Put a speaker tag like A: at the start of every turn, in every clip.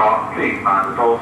A: start, please mind the door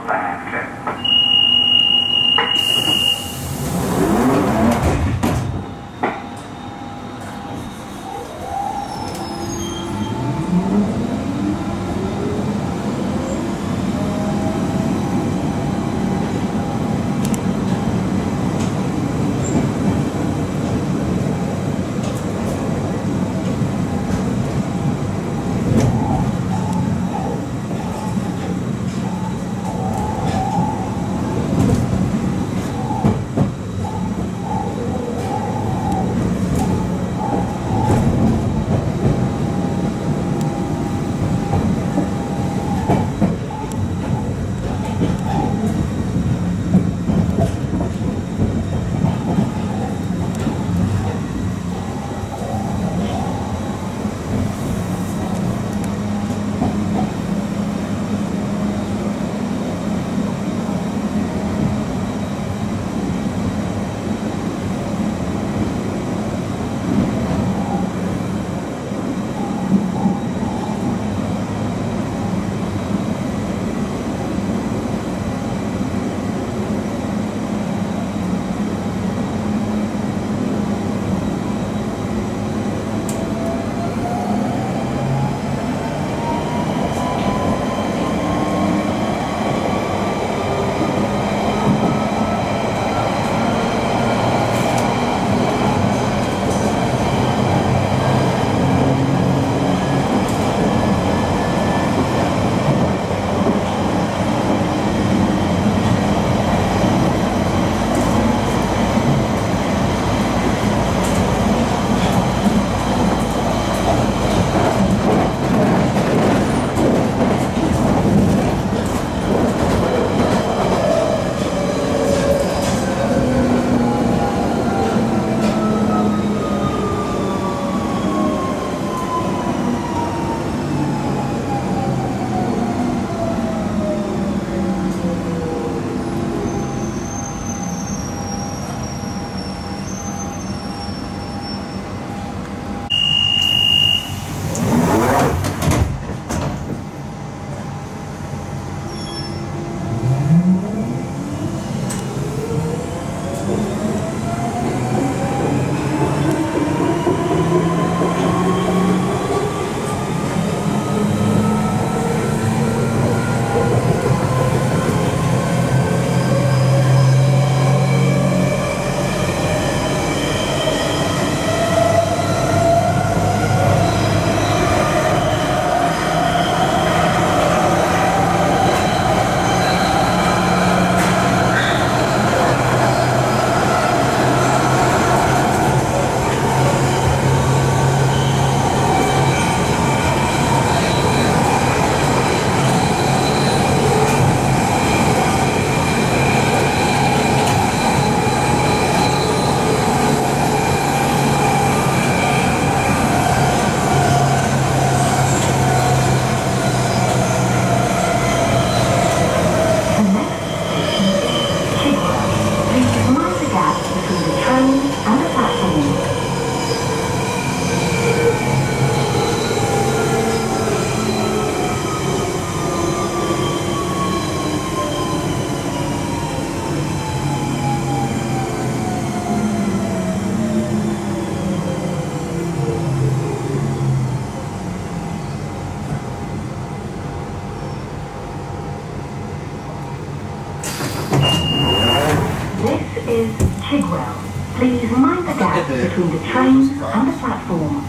B: train and the platform.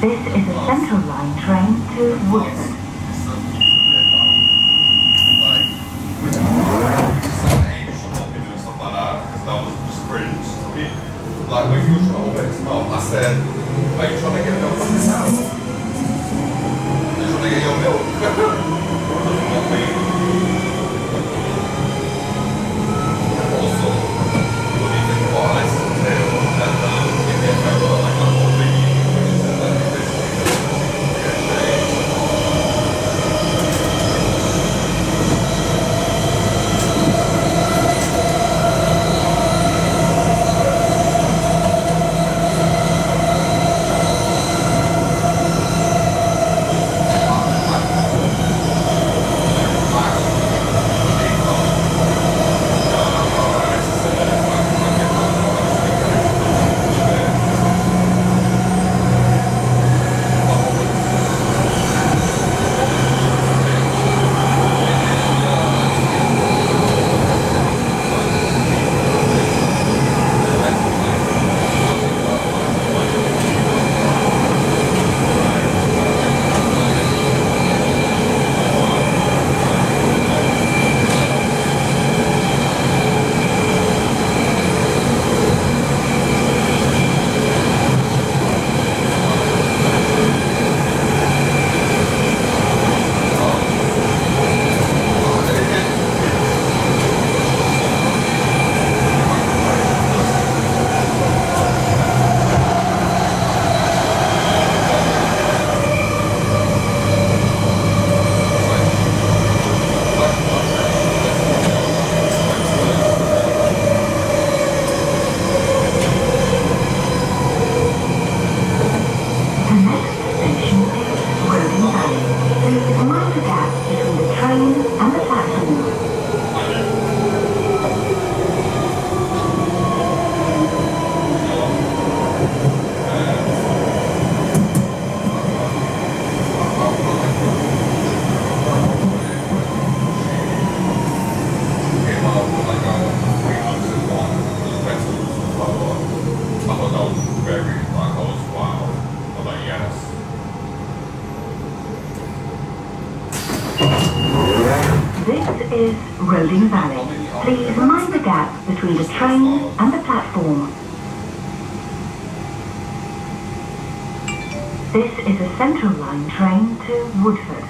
B: This is a Central Line train to Woodford.
C: Like get milk, I said, are you trying to get This is
B: Roding Valley. Please mind the gap between the train and the platform. This is a Central Line train to Woodford.